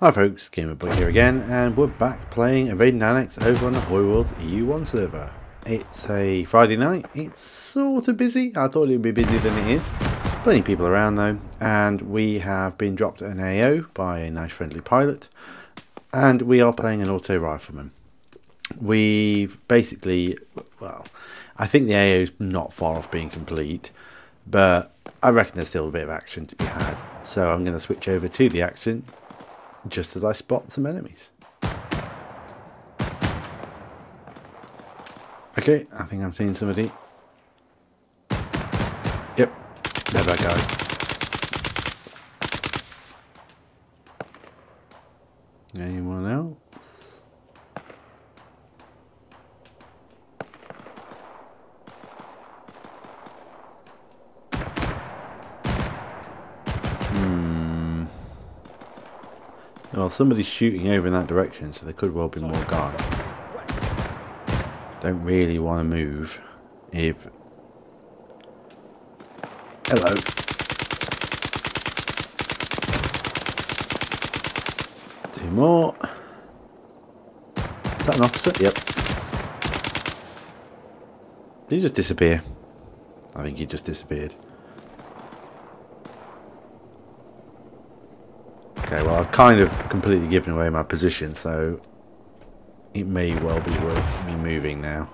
Hi folks, Gamerbug here again, and we're back playing Invade & Annex over on the Ahoyworld EU1 server. It's a Friday night, it's sort of busy, I thought it would be busier than it is. Plenty of people around though, and we have been dropped an AO by a nice friendly pilot, and we are playing an auto rifleman. We've basically, well, I think the AO is not far off being complete, but I reckon there's still a bit of action to be had. So I'm going to switch over to the action just as I spot some enemies. Okay, I think I'm seeing somebody. Yep, they're bad guys. Anyone else? Well, somebody's shooting over in that direction, so there could well be more guys. Don't really want to move if... Hello. Two more. Is that an officer? Yep. Did he just disappear? I think he just disappeared. Okay, well I've kind of completely given away my position, so it may well be worth me moving now.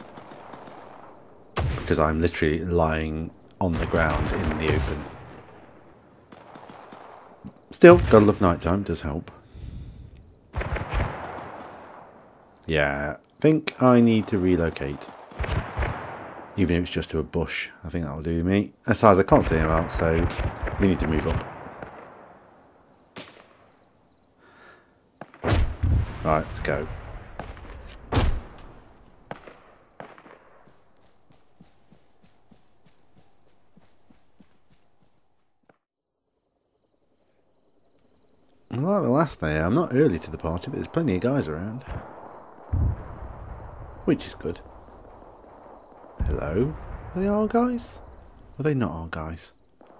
Because I'm literally lying on the ground in the open. Still, gotta love nighttime, does help. Yeah, I think I need to relocate. Even if it's just to a bush, I think that'll do me. As far as I can't see him out, so we need to move up. Right, let's go. Like the last day, I'm not early to the party, but there's plenty of guys around. Which is good. Hello? Are they our guys? Are they not our guys?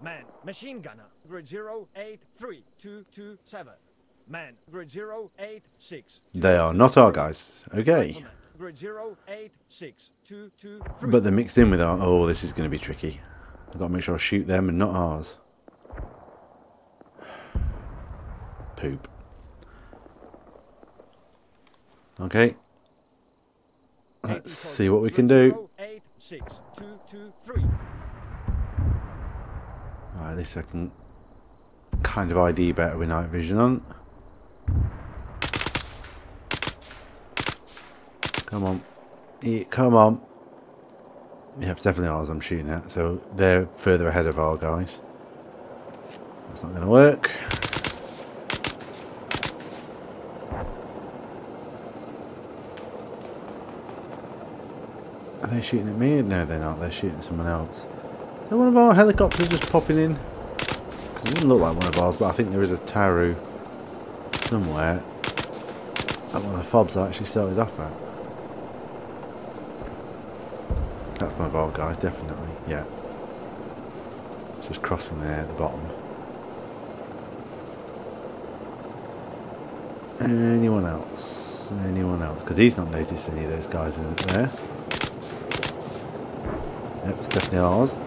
Man, machine gunner, grid 083227. Man, grid 086. They are not our guys. Okay. Grid 086223. But they're mixed in with our... Oh, this is going to be tricky. I've got to make sure I shoot them and not ours. Poop. Okay. Let's see what we can do. 086223. Right, at least I can kind of ID better with night vision on. Come on. Yeah, come on. Yeah, it's definitely ours I'm shooting at, so they're further ahead of our guys. That's not going to work. Are they shooting at me? No, they're not. They're shooting at someone else. Is there one of our helicopters just popping in? Because it doesn't look like one of ours, but I think there is a Taru somewhere. That one of the fobs I actually started off at. That's my of guys, definitely. Yeah. Just crossing there at the bottom. Anyone else? Anyone else? Because he's not noticed any of those guys in there. Yep, it's definitely ours.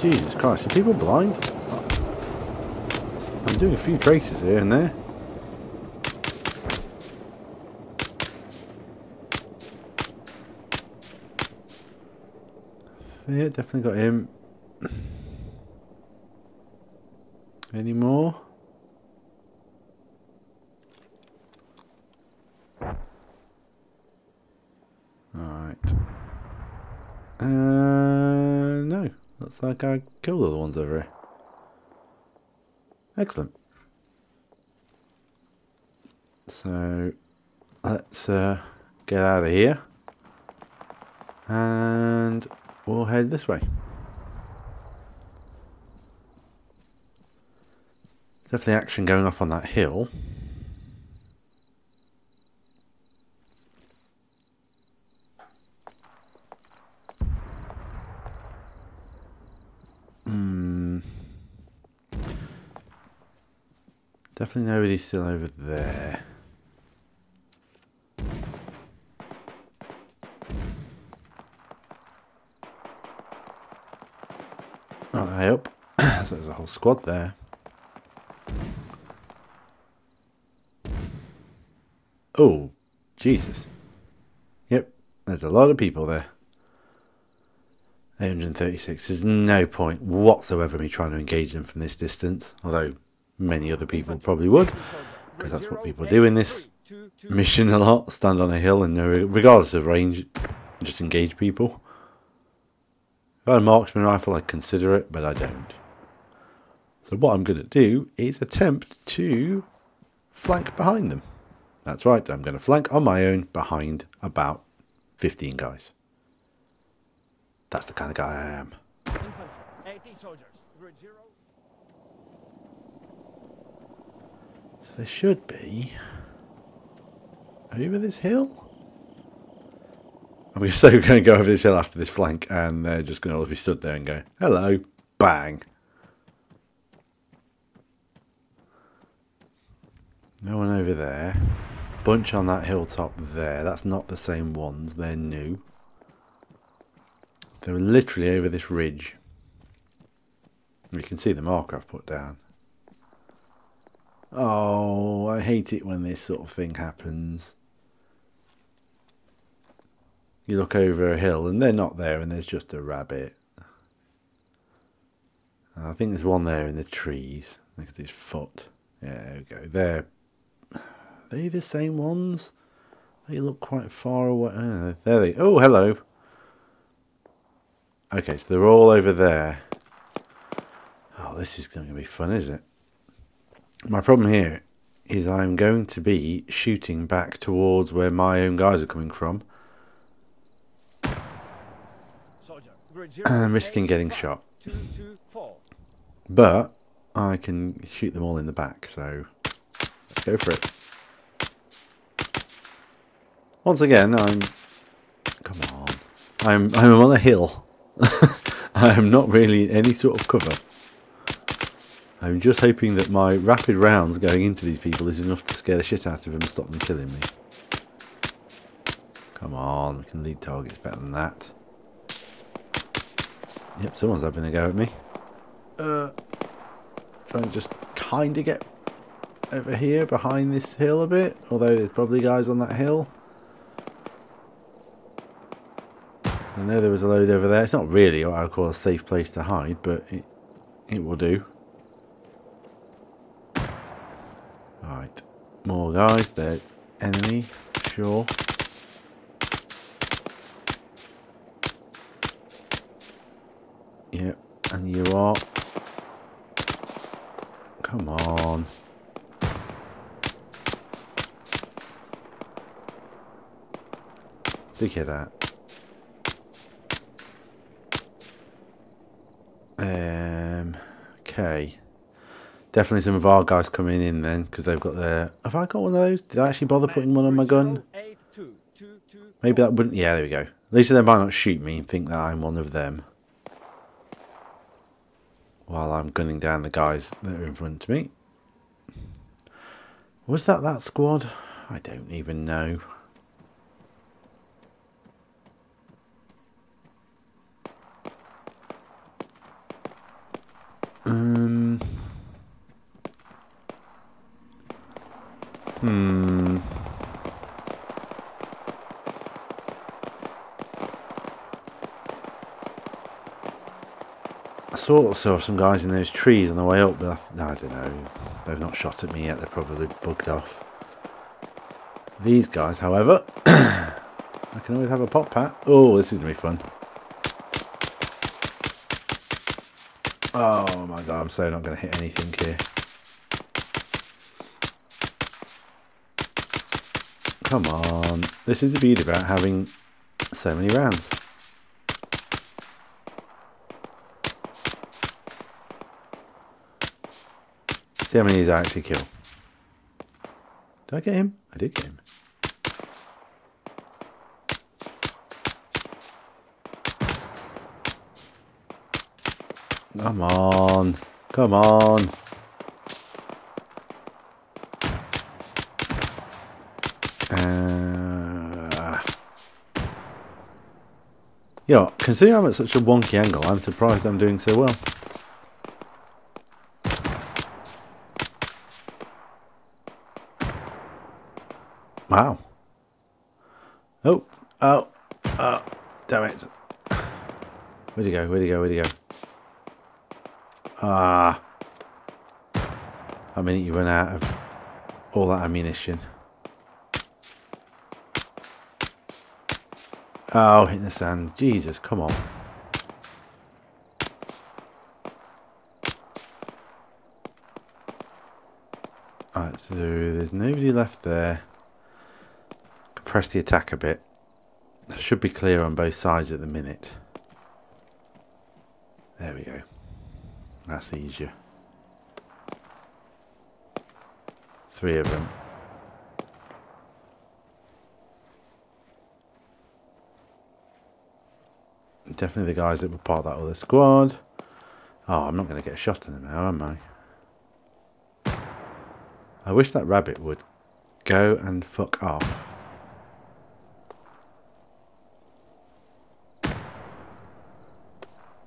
Jesus Christ, are people blind? I'm doing a few traces here and there. Yeah, definitely got him. Any more? Alright. Uh, no. Looks like I killed all the ones over here. Excellent. So, let's uh, get out of here. And we'll head this way. Definitely action going off on that hill. Hmm. Definitely nobody's still over there. Oh, high up. so there's a whole squad there. Oh, Jesus. Yep, there's a lot of people there. 836. There's no point whatsoever me trying to engage them from this distance, although many other people probably would, because that's what people do in this mission a lot. Stand on a hill and, regardless of range, just engage people. If I had a marksman rifle, I'd consider it, but I don't. So what I'm going to do is attempt to flank behind them. That's right, I'm going to flank on my own behind about 15 guys. That's the kind of guy I am. Infantry, 80 soldiers. Grid zero. So there should be over this hill. I'm so we're going to go over this hill after this flank, and they're just going to all be stood there and go, "Hello, bang." No one over there. Bunch on that hilltop there. That's not the same ones. They're new. They were literally over this ridge. You can see the marker I've put down. Oh, I hate it when this sort of thing happens. You look over a hill and they're not there and there's just a rabbit. I think there's one there in the trees. Look at his foot. Yeah, there we go. They're they the same ones? They look quite far away. Oh, there they. Oh, hello. Okay, so they're all over there. Oh, this is going to be fun, is it? My problem here is I'm going to be shooting back towards where my own guys are coming from. Soldier. Grid zero. And risking getting shot. Two, two, four. But I can shoot them all in the back, so let's go for it. Once again, I'm. Come on. I'm I'm on a hill. I am not really in any sort of cover. I'm just hoping that my rapid rounds going into these people is enough to scare the shit out of them and stop them killing me. Come on, we can lead targets better than that. Yep, someone's having a go at me. Uh, trying to just kind of get over here behind this hill a bit, although there's probably guys on that hill. I know there was a load over there. It's not really what I would call a safe place to hide, but it, it will do. Right. More guys. They're enemy. Sure. Yep. And you are. Come on. Look at that. Um, okay. Definitely some of our guys coming in then, because they've got their... Have I got one of those? Did I actually bother putting one on my gun? Maybe that wouldn't... Yeah, there we go. At least they might not shoot me and think that I'm one of them. While I'm gunning down the guys that are in front of me. Was that that squad? I don't even know. Sort of saw some guys in those trees on the way up, but I, I don't know. They've not shot at me yet. They're probably bugged off. These guys, however, I can always have a pop pat. Oh, this is gonna be fun. Oh my god, I'm so not going to hit anything here. Come on. This is the beauty about having so many rounds. see how many he's actually killed. Did I get him? I did get him. Come on. Come on. Uh, you know, considering I'm at such a wonky angle, I'm surprised I'm doing so well. Wow. Oh, oh, oh, damn it. Where'd he go? Where'd he go? Where'd he go? Ah. I mean, you run out of all that ammunition. Oh, hit the sand. Jesus, come on. Alright, so there's nobody left there. Press the attack a bit. That should be clear on both sides at the minute. There we go. That's easier. Three of them. Definitely the guys that were part of that other squad. Oh, I'm not going to get a shot in them now, am I? I wish that rabbit would go and fuck off.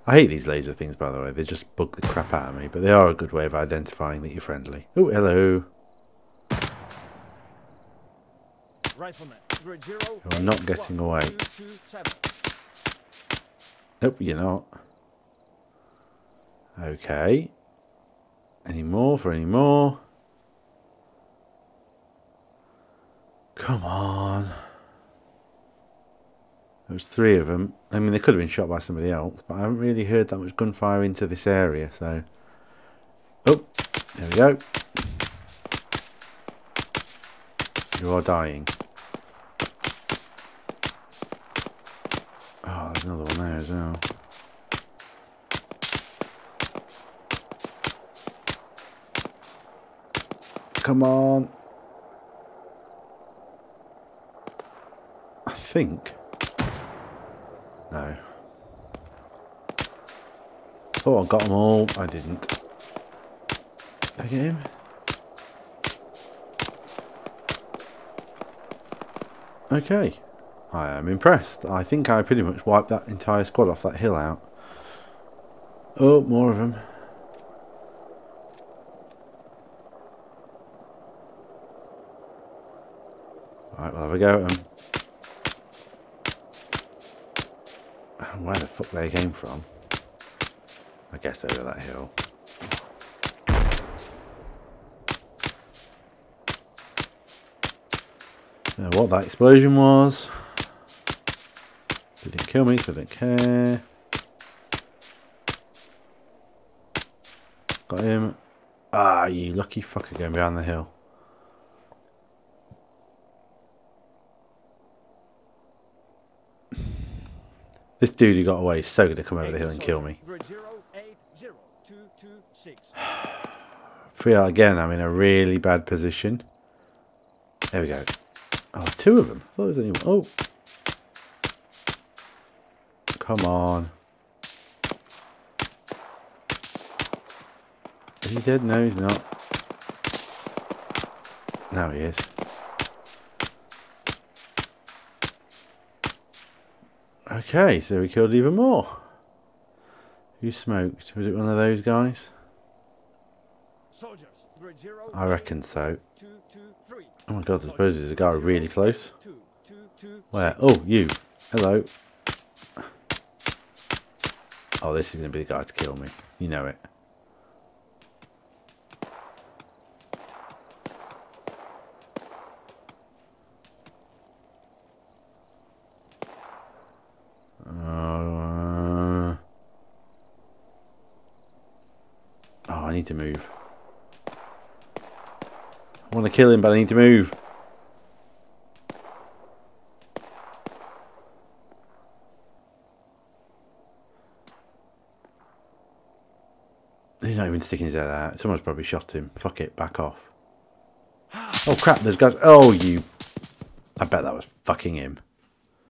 I hate these laser things, by the way. They just bug the crap out of me, but they are a good way of identifying that you're friendly. Oh, hello. Rifleman, zero. You're not getting one, away. two, two, seven. Nope, you're not. Okay. Any more for any more? Come on. There was three of them. I mean, they could have been shot by somebody else, but I haven't really heard that much gunfire into this area, so... Oh, there we go. You are dying. Oh, there's another one there as well. Come on. I think. No. Thought I got them all. I didn't. Did I get him? Okay. I am impressed. I think I pretty much wiped that entire squad off that hill out. Oh, more of them. Right, well, have a go at them. Where the fuck they came from? I guess over that hill. Know what that explosion was. Didn't kill me, so I don't care. Got him. Ah, you lucky fucker going behind the hill. This dude who got away is so good to come over the hill and kill me. Six. Feel again, I'm in a really bad position. There we go. Oh, two of them. I thought it was only one. Oh. Come on. Is he dead? No, he's not. Now he is. Okay, so we killed even more. Who smoked? Was it one of those guys? Soldiers, zero. I reckon so. Two, two, three. Oh my god, I suppose there's a guy really close. Two, Where? Oh, you. Hello. Oh, this is going to be the guy to kill me. You know it. Need to move. I want to kill him, but I need to move. He's not even sticking his head out. Someone's probably shot him. Fuck it, back off. Oh crap, there's guys. Oh, you. I bet that was fucking him.